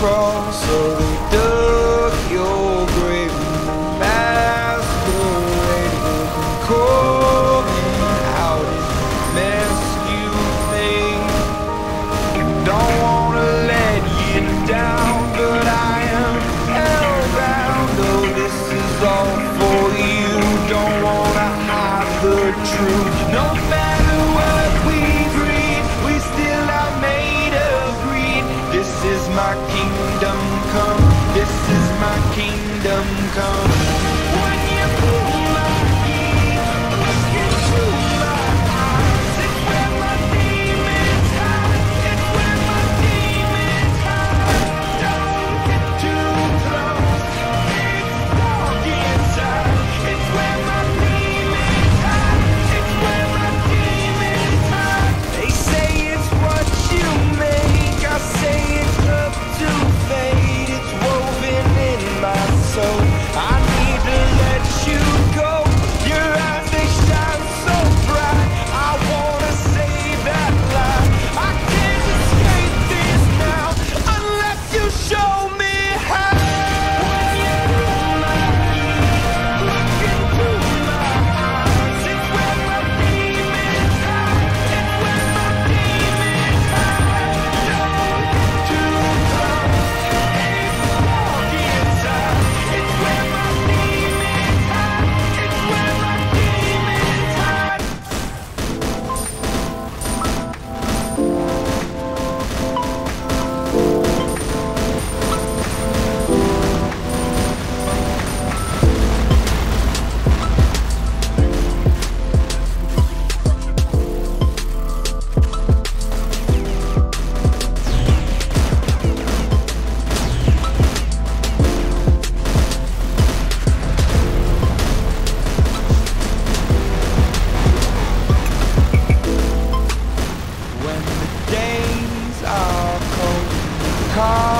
cross car.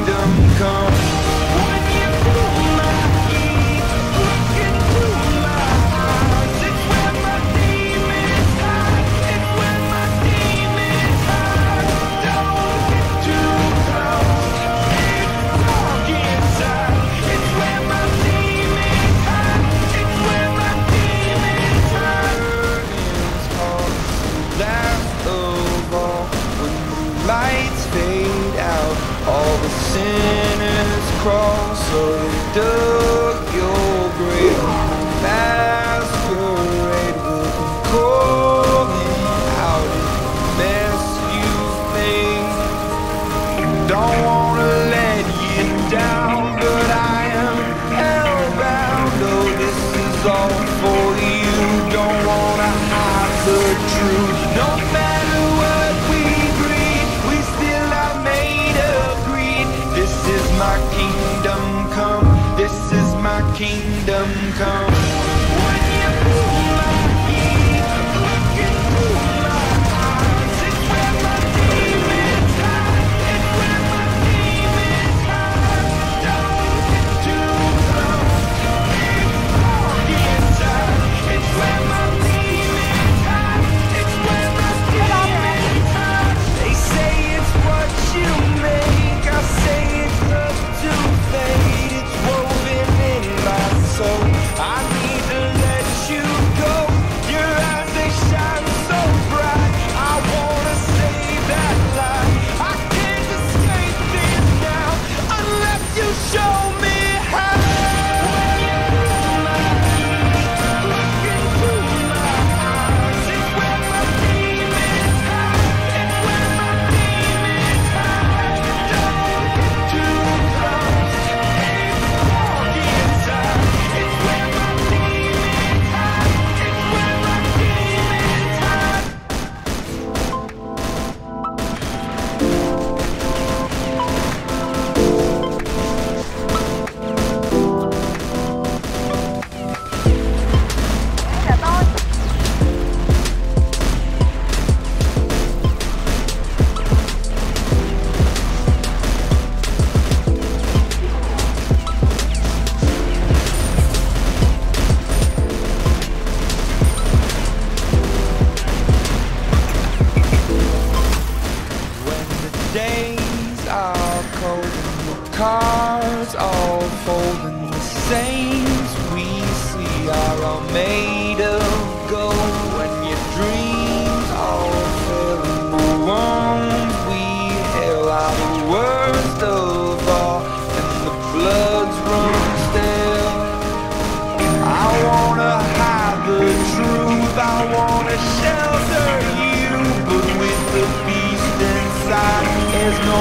soul for you. Don't wanna hide the truth.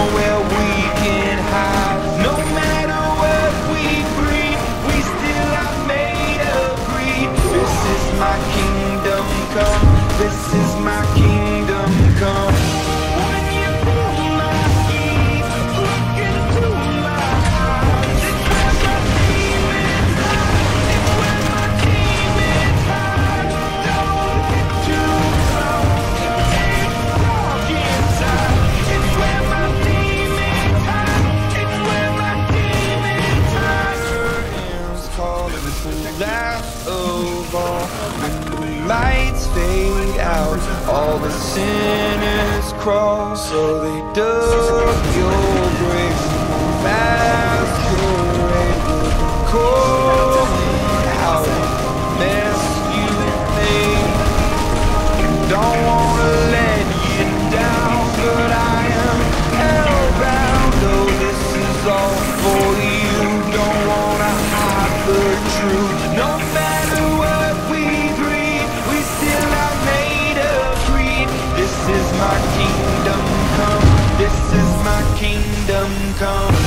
nowhere. ball. Lights fade out, all the sinners crawl, so they dug your grave. Masquerade, come.